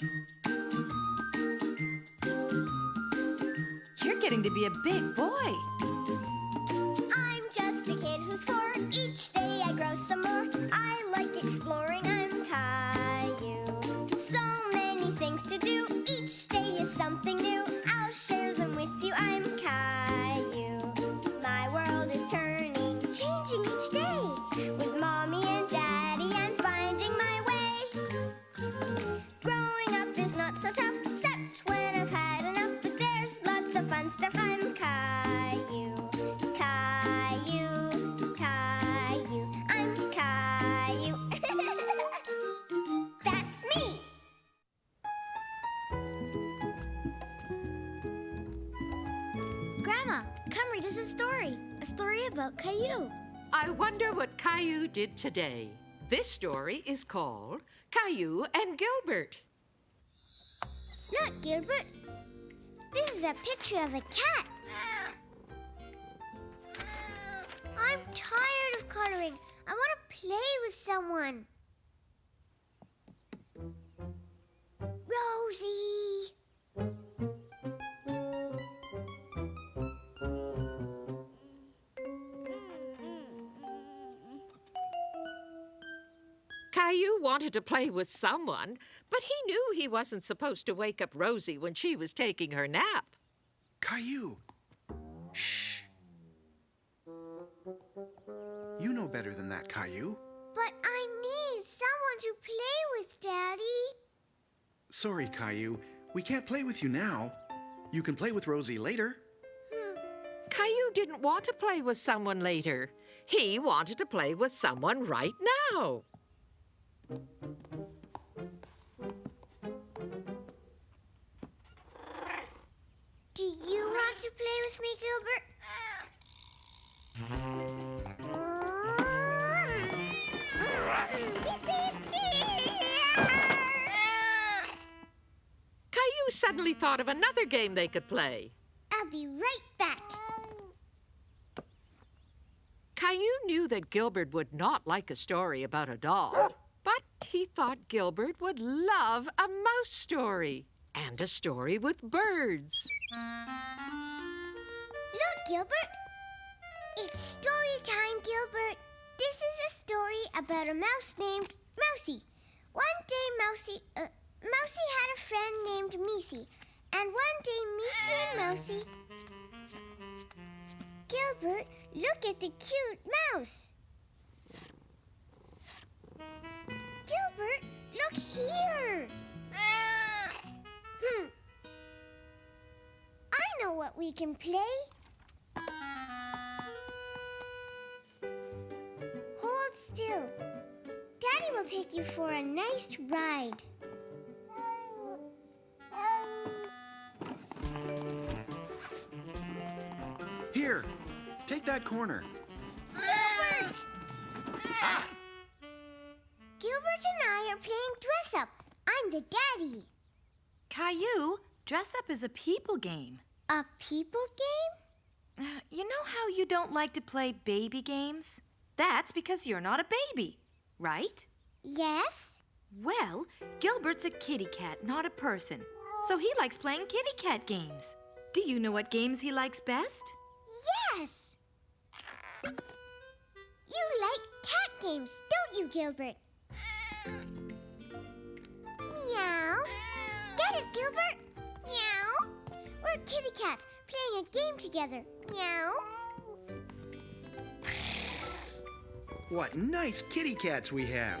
You're getting to be a big boy. I'm just a kid who's four. Each day I grow some more. Come read us a story. A story about Caillou. I wonder what Caillou did today. This story is called Caillou and Gilbert. Look, Gilbert. This is a picture of a cat. I'm tired of coloring. I want to play with someone. Rosie. Caillou wanted to play with someone, but he knew he wasn't supposed to wake up Rosie when she was taking her nap. Caillou! Shh! You know better than that, Caillou. But I need someone to play with, Daddy. Sorry, Caillou. We can't play with you now. You can play with Rosie later. Hmm. Caillou didn't want to play with someone later. He wanted to play with someone right now. To play with me, Gilbert? Caillou suddenly thought of another game they could play. I'll be right back. Caillou knew that Gilbert would not like a story about a dog, but he thought Gilbert would love a mouse story and a story with birds. Look, Gilbert. It's story time, Gilbert. This is a story about a mouse named Mousie. One day, Mousie, uh, Mousie had a friend named Meesy. And one day, Meesy and Mousie. Gilbert, look at the cute mouse. Gilbert, look here. Hmm. I know what we can play. Hold still. Daddy will take you for a nice ride. Here, take that corner. Gilbert! Gilbert and I are playing dress up. I'm the daddy. Caillou, dress up is a people game. A people game? You know how you don't like to play baby games? That's because you're not a baby, right? Yes. Well, Gilbert's a kitty cat, not a person. So he likes playing kitty cat games. Do you know what games he likes best? Yes. You like cat games, don't you, Gilbert? Meow. Get it, Gilbert? Meow. We're kitty cats playing a game together. Meow. What nice kitty cats we have.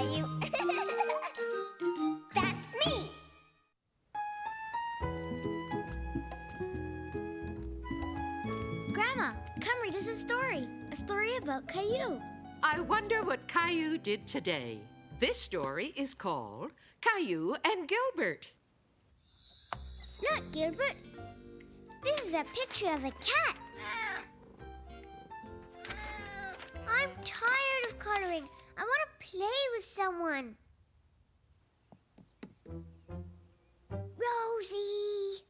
Caillou. That's me. Grandma, come read us a story. A story about Caillou. I wonder what Caillou did today. This story is called Caillou and Gilbert. Look, Gilbert. This is a picture of a cat. Play with someone. Rosie.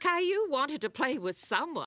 Caillou wanted to play with someone.